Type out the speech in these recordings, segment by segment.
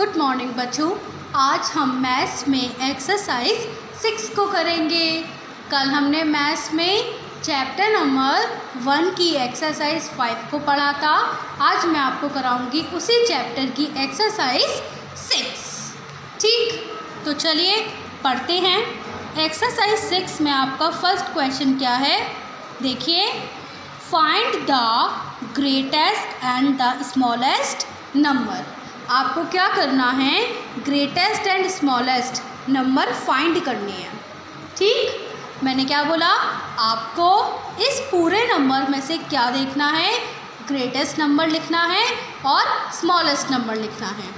Good morning बच्चों। आज हम मैथ्स में एक्सरसाइज सिक्स को करेंगे। कल हमने मैथ्स में चैप्टर नंबर वन की एक्सरसाइज फाइव को पढ़ा था। आज मैं आपको कराऊँगी उसी चैप्टर की एक्सरसाइज सिक्स ठीक? तो चलिए पढ़ते हैं। एक्सरसाइज सिक्स में आपका फ़र्स्ट क्वेश्चन क्या है? देखिए। Find the greatest and the smallest number आपको क्या करना है? Greatest and smallest number find करनी है। ठीक? मैंने क्या बोला? आपको इस पूरे नंबर में से क्या देखना है? ग्रेटेस्ट नंबर लिखना है और स्मॉलेस्ट नंबर लिखना है।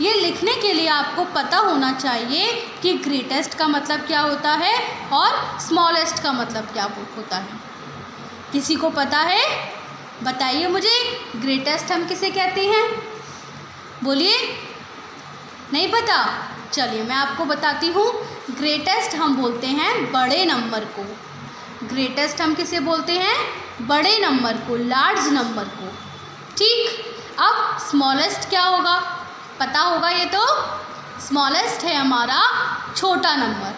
ये लिखने के लिए आपको पता होना चाहिए कि ग्रेटेस्ट का मतलब क्या होता है और स्मॉलेस्ट का मतलब क्या होता है। किसी को पता है? बताइए मुझे। ग्रेटेस्ट हम किसे कहते हैं? बोलिए? नहीं पता? चलिए, मैं आपको बताती हूँ। ग्रेटेस्ट हम बोलते हैं बड़े नंबर को। ग्रेटेस्ट हम किसे बोलते हैं? बड़े नंबर को लार्ज नंबर को। ठीक? अब स्मॉलेस्ट क्या होगा? पता होगा ये तो? स्मॉलेस्ट है हमारा छोटा नंबर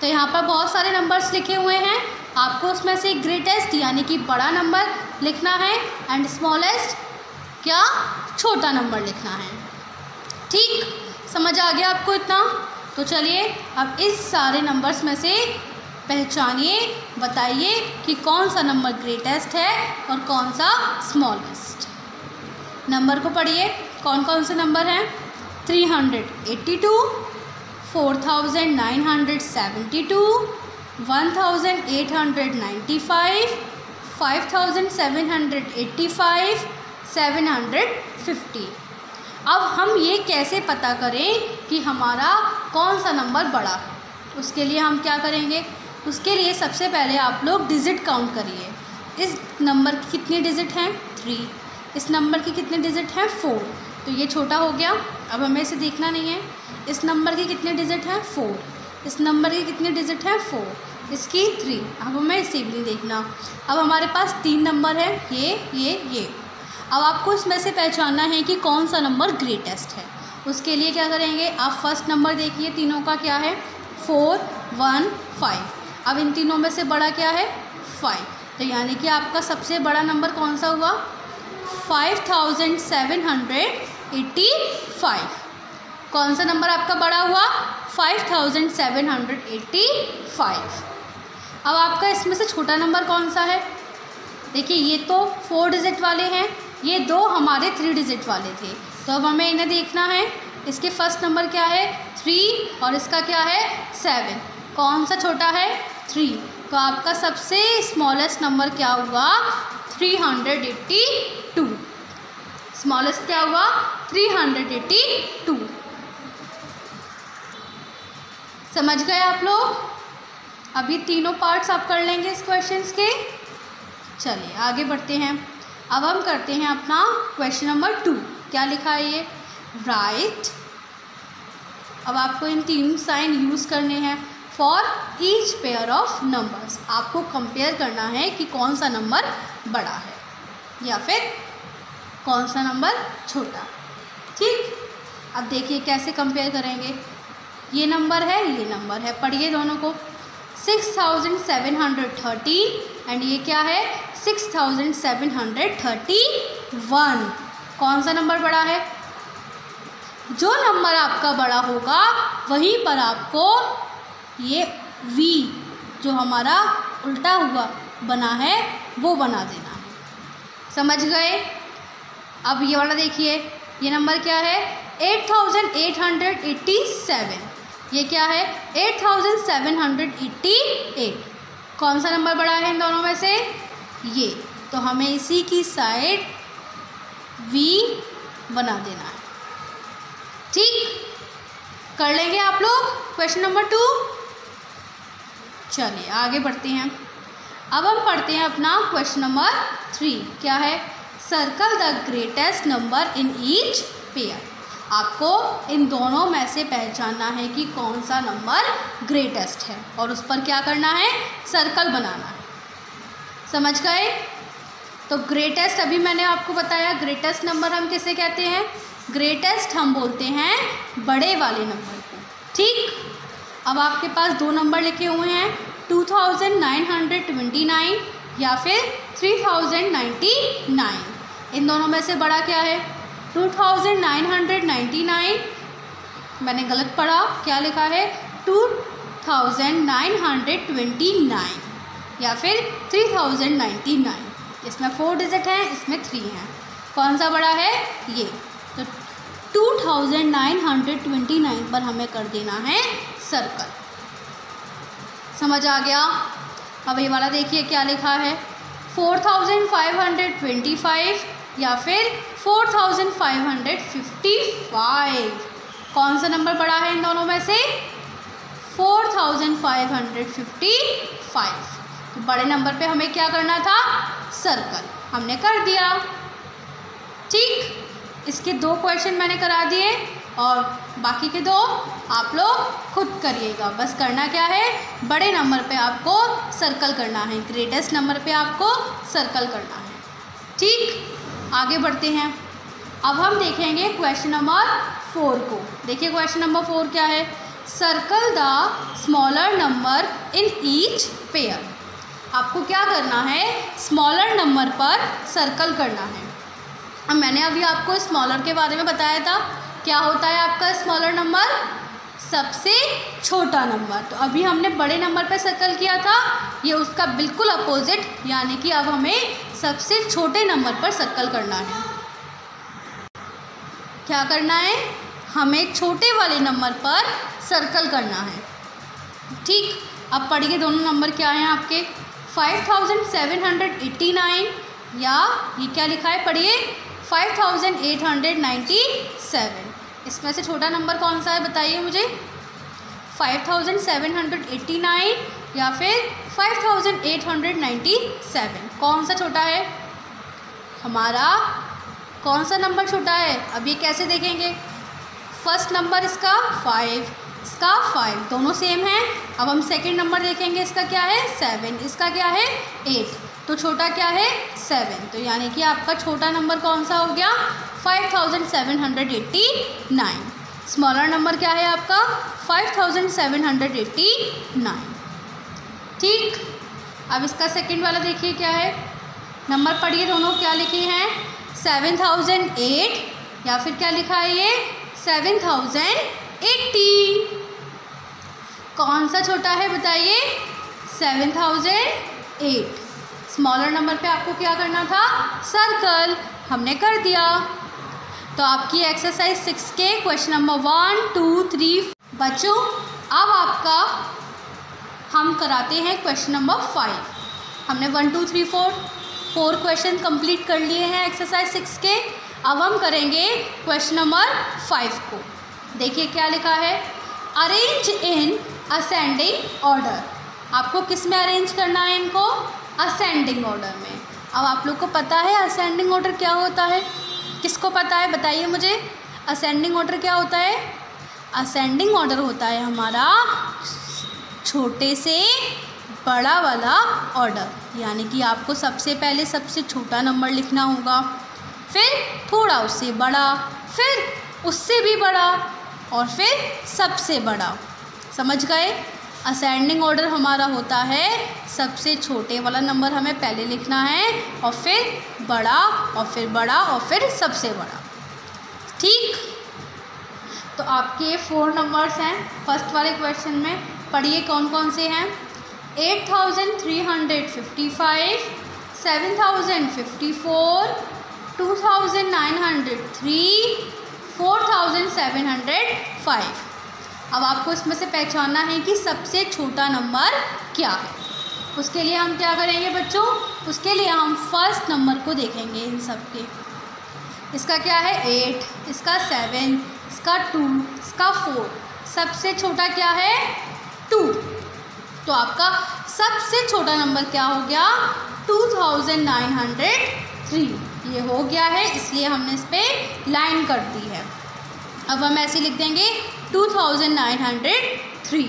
तो यहाँ पर बहुत सारे नंबर्स लिखे हुए हैं। आपको उसमें से ग्रेटेस्ट यानी कि बड़ा नंबर लिखना है। एंड स्मॉलेस्ट क्या? छोटा नंबर लिखना है। ठीक? समझ आ गया आपको इतना? तो चलिए, अब इस सारे नंबर्स में से पहचानिए, बताइए कि कौन सा नंबर ग्रेटेस्ट है और कौन सा स्मॉलेस्ट नंबर को पढ़िए। कौन कौन से नंबर हैं? Three hundred eighty two four thousand nine hundred seventy two one thousand eight hundred ninety five five thousand seven hundred eighty five seven hundred fifty. अब हम ये कैसे पता करें कि हमारा कौन सा नंबर बड़ा? उसके लिए हम क्या करेंगे? उसके लिए सबसे पहले आप लोग डिजिट काउंट करिए। इस नंबर की कितनी डिजिट हैं? थ्री। इस नंबर की कितने डिजिट हैं? फोर। तो ये छोटा हो गया। अब हमें इसे देखना नहीं है। इस नंबर की कितने डिजिट हैं? फोर। इस नंबर की कितनी डिजिट हैं? फोर। इसकी थ्री। अब हमें इसे भी नहीं देखना। अब हमारे पास तीन नंबर है। ये ये ये। अब आपको इसमें से पहचानना है कि कौन सा नंबर ग्रेटेस्ट है। उसके लिए क्या करेंगे? आप फ़र्स्ट नंबर देखिए, तीनों का क्या है? फोर वन फाइव अब इन तीनों में से बड़ा क्या है? फाइव तो यानी कि आपका सबसे बड़ा नंबर कौन सा हुआ? Five thousand seven hundred eighty five कौन सा नंबर आपका बड़ा हुआ? Five thousand seven hundred eighty five अब आपका इसमें से छोटा नंबर कौन सा है? देखिए, ये तो फोर डिजिट वाले हैं। ये दो हमारे थ्री डिजिट वाले थे। तो अब हमें इन्हें देखना है। इसके फ़र्स्ट नंबर क्या है? थ्री और इसका क्या है? सेवन कौन सा छोटा है? थ्री तो आपका सबसे स्मॉलेस्ट नंबर क्या हुआ? Three hundred eighty two smallest क्या हुआ? थ्री हंड्रेड एट्टी टू समझ गए आप लोग? अभी तीनों पार्ट्स आप कर लेंगे इस क्वेश्चंस के। चलिए, आगे बढ़ते हैं। अब हम करते हैं अपना क्वेश्चन नंबर टू क्या लिखा है ये? राइट अब आपको इन तीन साइन यूज़ करने हैं for each pair of numbers आपको कंपेयर करना है कि कौन सा नंबर बड़ा है, या फिर कौन सा नंबर छोटा ठीक? अब देखिए कैसे कंपेयर करेंगे। ये नंबर है, ये नंबर है। पढ़िए दोनों को। Six thousand seven hundred thirty and ये क्या है? Six thousand seven hundred thirty one कौन सा नंबर बड़ा है? जो नंबर आपका बड़ा होगा, वहीं पर आपको ये वी जो हमारा उल्टा हुआ बना है, वो बना देना। है समझ गए? अब ये वाला देखिए, ये नंबर क्या है? Eight thousand eight hundred eighty seven ये क्या है? Eight thousand seven hundred eighty eight कौन सा नंबर बड़ा है इन दोनों में से? ये। तो हमें इसी की साइड वी बना देना है। ठीक? कर लेंगे आप लोग? Question number two. चलिए, आगे बढ़ते हैं अब हम पढ़ते हैं अपना क्वेश्चन नंबर थ्री। क्या है? Circle the greatest number in each pair. आपको इन दोनों में से पहचानना है कि कौन सा नंबर ग्रेटेस्ट है। और उस पर क्या करना है? सर्कल बनाना है। समझ गए? तो ग्रेटेस्ट अभी मैंने आपको बताया ग्रेटेस्ट नंबर हम किसे कहते हैं? ग्रेटेस्ट हम बोलते हैं बड़े वाले नंबर को। ठीक? अब आपके पास दो नंबर लिखे हुए हैं two thousand nine hundred twenty nine या फिर थ्री थाउज़ेंड नाइन्टी नाइन इन दोनों में से बड़ा क्या है? Two thousand nine hundred ninety nine. मैंने गलत पढ़ा, क्या लिखा है? Two thousand nine hundred twenty nine या फिर थ्री थाउज़ेंड नाइन्टी नाइन। इसमें फोर डिजिट हैं, इसमें थ्री हैं। कौन सा बड़ा है? ये। तो two thousand nine hundred twenty nine पर हमें कर देना है सर्कल समझ आ गया? अब ये वाला देखिए क्या लिखा है? Four thousand five hundred twenty five या फिर four thousand five hundred fifty five. कौन सा नंबर बड़ा है इन दोनों में से? Four thousand five hundred fifty five. तो बड़े नंबर पे हमें क्या करना था? सर्कल। हमने कर दिया। ठीक। इसके दो क्वेश्चन मैंने करा दिए और बाकी के दो आप लोग खुद करिएगा। बस करना क्या है? बड़े नंबर पे आपको सर्कल करना है। ग्रेटेस्ट नंबर पे आपको सर्कल करना है। ठीक। आगे बढ़ते हैं। अब हम देखेंगे क्वेश्चन नंबर फोर को। देखिए क्वेश्चन नंबर फोर क्या है? Circle the smaller number in each pair आपको क्या करना है? स्मॉलर नंबर पर सर्कल करना है। अब मैंने अभी आपको स्मॉलर के बारे में बताया था। क्या होता है आपका स्मॉलर नंबर सबसे छोटा नंबर तो अभी हमने बड़े नंबर पर सर्कल किया था। ये उसका बिल्कुल अपोजिट यानी कि अब हमें सबसे छोटे नंबर पर सर्कल करना है। क्या करना है? हमें छोटे वाले नंबर पर सर्कल करना है। ठीक? अब पढ़िए दोनों नंबर क्या हैं आपके? Five thousand seven hundred eighty nine या ये क्या लिखा है? पढ़िए। Five thousand eight hundred ninety seven. इसमें से छोटा नंबर कौन सा है? बताइए मुझे। Five thousand seven hundred eighty nine या फिर five thousand eight hundred ninety seven कौन सा छोटा है? हमारा कौन सा नंबर छोटा है? अब ये कैसे देखेंगे? फ़र्स्ट नंबर इसका फाइव इसका फाइव दोनों सेम है। अब हम सेकंड नंबर देखेंगे, इसका क्या है? सेवन इसका क्या है? एट तो छोटा क्या है? सेवन तो यानी कि आपका छोटा नंबर कौन सा हो गया? Five thousand seven hundred eighty nine smaller number क्या है आपका? Five thousand seven hundred eighty nine ठीक। अब इसका सेकंड वाला देखिए क्या है। नंबर पढ़िए दोनों, क्या लिखे हैं? सेवन थाउज़ेंड एट या फिर क्या लिखा है ये? सेवन थाउज़ेंड एट्टी कौन सा छोटा है बताइए? Seven thousand eight smaller number पे आपको क्या करना था? सर्कल हमने कर दिया। तो आपकी एक्सरसाइज सिक्स के question number one two three बच्चों, अब आपका हम कराते हैं क्वेश्चन नंबर फाइव हमने one two three four four question complete कर लिए हैं एक्सरसाइज सिक्स के. अब हम करेंगे क्वेश्चन नंबर फाइव को. देखिए क्या लिखा है? अरेंज इन असेंडिंग ऑर्डर आपको किसमें अरेंज करना है इनको? असेंडिंग ऑर्डर में. अब आप लोग को पता है असेंडिंग ऑर्डर क्या होता है? किसको पता है? बताइए मुझे. असेंडिंग ऑर्डर क्या होता है? असेंडिंग ऑर्डर होता है हमारा छोटे से बड़ा वाला ऑर्डर यानी कि आपको सबसे पहले सबसे छोटा नंबर लिखना होगा, फिर थोड़ा उससे बड़ा, फिर उससे भी बड़ा, और फिर सबसे बड़ा। समझ गए? असेंडिंग ऑर्डर हमारा होता है, सबसे छोटे वाला नंबर हमें पहले लिखना है, और फिर बड़ा, और फिर बड़ा, और फिर सबसे बड़ा। ठीक? तो आपके फोर नंबर्स हैं फ़र्स्ट वाले क्वेश्चन में। पढ़िए कौन कौन से हैं? Eight thousand three hundred fifty five seven thousand fifty four two thousand nine hundred three four thousand seven hundred five अब आपको इसमें से पहचानना है कि सबसे छोटा नंबर क्या है। उसके लिए हम क्या करेंगे बच्चों? उसके लिए हम फ़र्स्ट नंबर को देखेंगे इन सब के। इसका क्या है? एट इसका सेवन इसका टू इसका फोर सबसे छोटा क्या है? तो आपका सबसे छोटा नंबर क्या हो गया? Two thousand nine hundred three. ये हो गया है, इसलिए हमने इस पर लाइन कर दी है। अब हम ऐसे लिख देंगे, two thousand nine hundred three.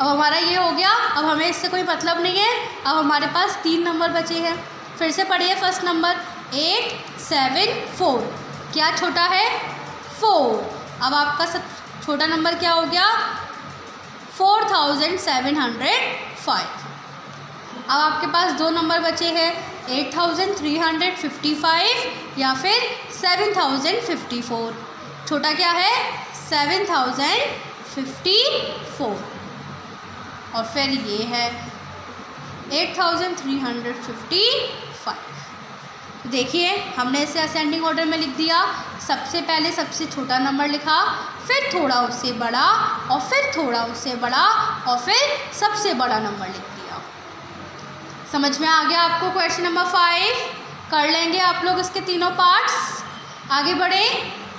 अब हमारा ये हो गया, अब हमें इससे कोई मतलब नहीं है। अब हमारे पास तीन नंबर बचे हैं। फिर से पढ़िए first number, eight seven four. क्या छोटा है? फोर। अब आपका सब छोटा नंबर क्या हो गया? Four thousand seven hundred five. अब आपके पास दो नंबर बचे हैं, eight thousand three hundred fifty five या फिर सेवन थाउज़ेंड फिफ्टी फोर। छोटा क्या है? Seven thousand fifty four. और फिर ये है, eight thousand three hundred fifty five. देखिए, हमने इसे असेंडिंग ऑर्डर में लिख दिया। सबसे पहले सबसे छोटा नंबर लिखा, फिर थोड़ा उससे बड़ा, और फिर थोड़ा उससे बड़ा, और फिर सबसे बड़ा नंबर लिख दिया। समझ में आ गया आपको क्वेश्चन नंबर फाइव कर लेंगे आप लोग इसके तीनों पार्ट्स आगे बढ़े?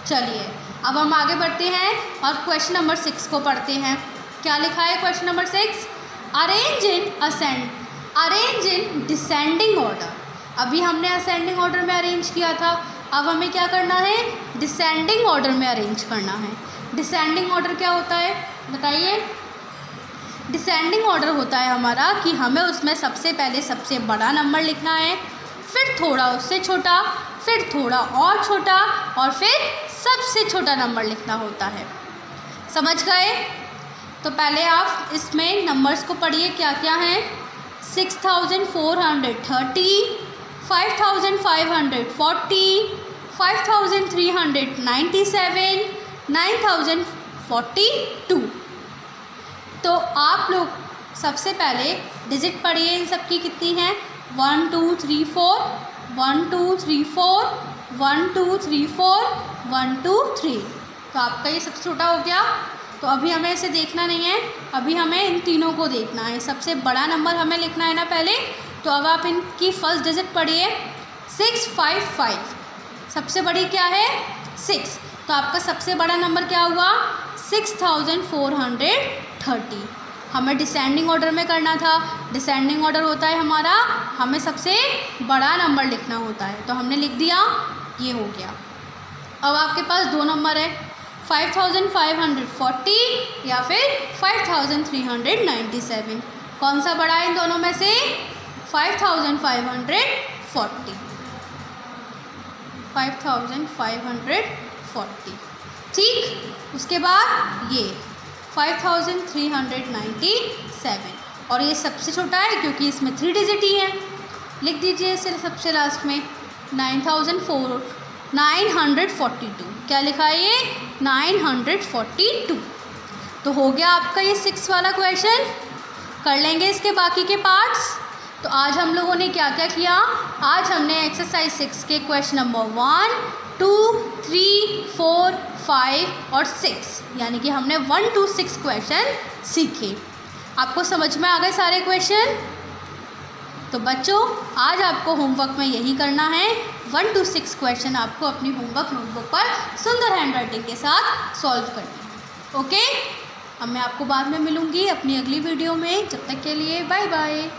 चलिए, अब हम आगे बढ़ते हैं और क्वेश्चन नंबर सिक्स को पढ़ते हैं। क्या लिखा है question number six arrange in ascend arrange in descending order अभी हमने असेंडिंग ऑर्डर में अरेंज किया था। अब हमें क्या करना है? डिसेंडिंग ऑर्डर में अरेंज करना है। डिसेंडिंग ऑर्डर क्या होता है? बताइए। डिसेंडिंग ऑर्डर होता है हमारा कि हमें उसमें सबसे पहले सबसे बड़ा नंबर लिखना है, फिर थोड़ा उससे छोटा, फिर थोड़ा और छोटा और फिर सबसे छोटा नंबर लिखना होता है। समझ गए? तो पहले आप इसमें नंबर्स को पढ़िए क्या क्या हैं? Six thousand four hundred thirty five thousand five hundred forty five thousand three hundred ninety seven nine thousand forty two तो आप लोग सबसे पहले डिजिट पढ़िए इन सब की कितनी हैं? One two three four one two three four one two three four one two three तो आपका ये सबसे छोटा हो गया। तो अभी हमें इसे देखना नहीं है। अभी हमें इन तीनों को देखना है। सबसे बड़ा नंबर हमें लिखना है ना पहले? तो अब आप इनकी फ़र्स्ट डिजिट पढ़िए. सिक्स फाइव फाइव सबसे बड़ी क्या है? सिक्स तो आपका सबसे बड़ा नंबर क्या हुआ? Six thousand four hundred thirty हमें डिसेंडिंग ऑर्डर में करना था. डिसेंडिंग ऑर्डर होता है हमारा, हमें सबसे बड़ा नंबर लिखना होता है. तो हमने लिख दिया, ये हो गया. अब आपके पास दो नंबर है. Five thousand five hundred forty या फिर five thousand three hundred ninety seven कौन सा बड़ा है इन दोनों में से? Five thousand five hundred forty five thousand five hundred forty ठीक? उसके बाद ये five thousand three hundred ninety seven और ये सबसे छोटा है क्योंकि इसमें थ्री डिजिट ही है। लिख दीजिए इसे सबसे लास्ट में। Nine thousand four nine hundred forty two क्या लिखा है ये? नाइन हंड्रेड फोर्टी टू तो हो गया आपका ये सिक्स वाला क्वेश्चन कर लेंगे इसके बाकी के पार्ट्स तो आज हम लोगों ने क्या क्या किया? आज हमने एक्सरसाइज सिक्स के question number one two three four five और सिक्स यानी कि हमने वन टू सिक्स क्वेश्चन सीखे। आपको समझ में आ गए सारे क्वेश्चन तो बच्चों, आज आपको होमवर्क में यही करना है। वन टू सिक्स क्वेश्चन आपको अपनी होमवर्क नोटबुक पर सुंदर हैंड राइटिंग के साथ सॉल्व करना ओके अब मैं आपको बाद में मिलूँगी अपनी अगली वीडियो में। जब तक के लिए बाय बाय